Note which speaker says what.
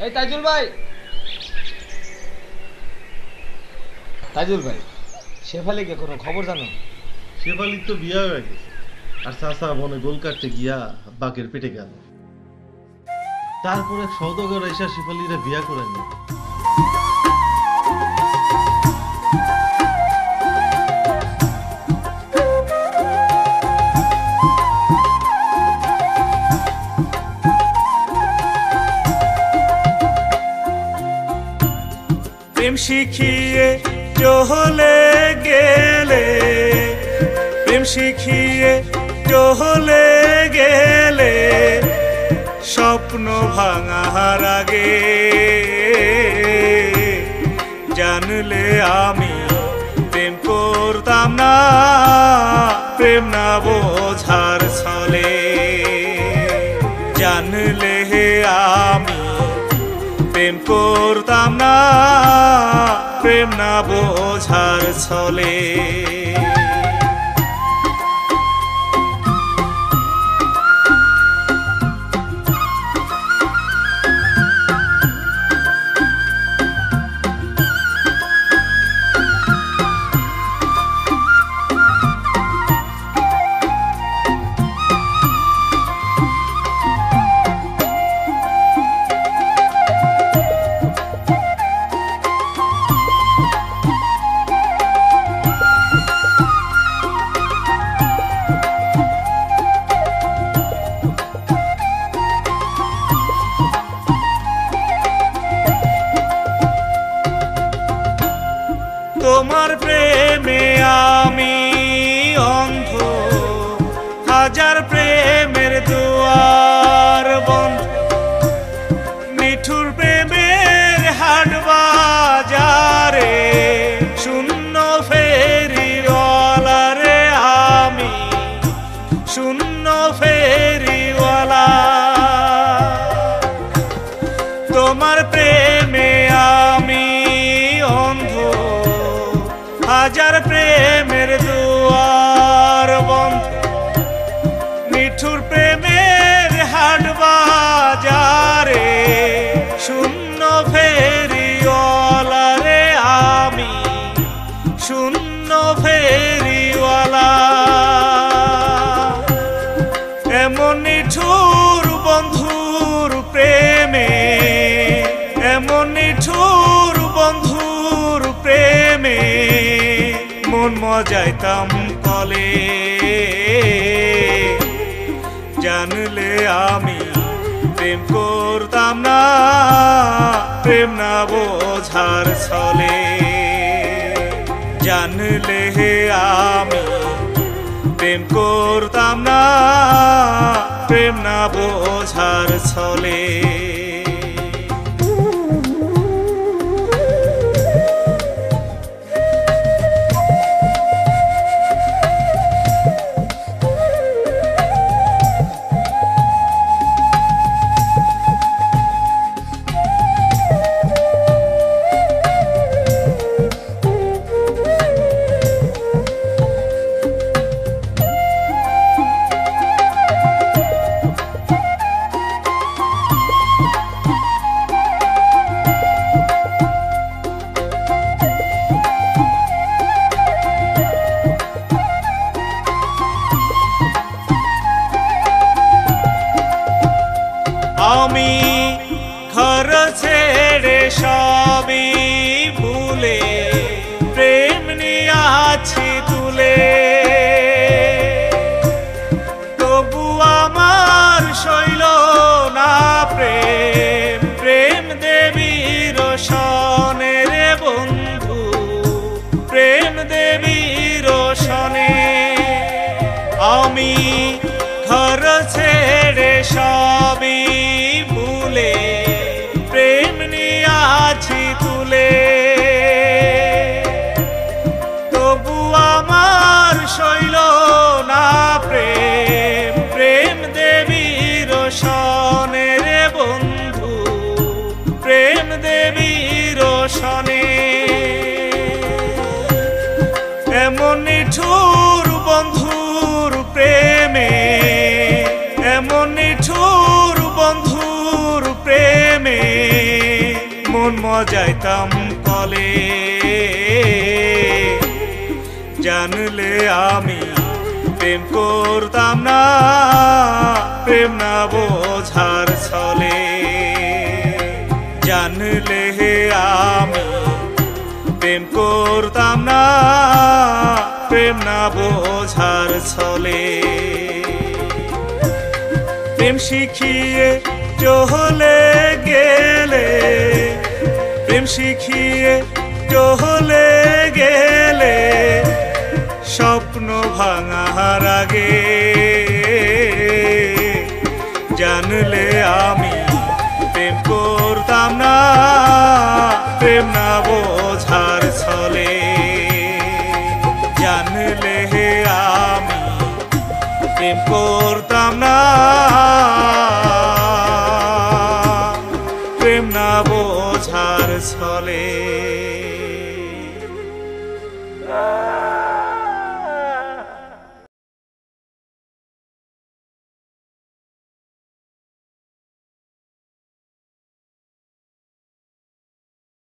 Speaker 1: এই তাজুল ভাই তাজুল ভাই শেফালিকে কোনো খবর জানো?
Speaker 2: শেফালির তো বিয়া হয়ে গেছে। আর চাচা মনে গোল কাটতে গিয়া বাঘের পেটে গেল। তারপরে সৌদাগর এসে শেফালিরা বিয়া করে নেয়
Speaker 3: প্রেম শিখিয়ে চহলে গেলে, প্রেম শিখিয়ে চহলে গেলে, স্বপ্ন ভাঙার আগে জানলে আমি প্রেম করতাম না, প্রেম না বোঝার ছলে। জানলে আমি প্রেম করতাম না। প্রেম না বোঝার ছলে শূন্য ফেরিওয়ালা রে আমি, শূন্য ফেরিওয়ালা। বন্ধুর প্রেমে বন্ধুর প্রেমে, মন কলে। জানলে আমি প্রেম প্রেম না বোঝার ছলে। জানলে হে আমি প্রেম করতাম না প্রেম না বোঝার ছলে। যাইতাম কলে। জানলে আমি প্রেম করতাম না, প্রেম না বোঝার ছলে। জানলে আমি প্রেম করতাম না, প্রেম না বোঝার ছলে। প্রেম শিখিয়ে চহলে গেলে প্রেম শিখিয়ে চলে গেলে স্বপ্ন ভাঙার আগে। জানলে আমি প্রেম করতাম না, প্রেম না বোঝার ছলে। জানলে আমি প্রেম করতাম না।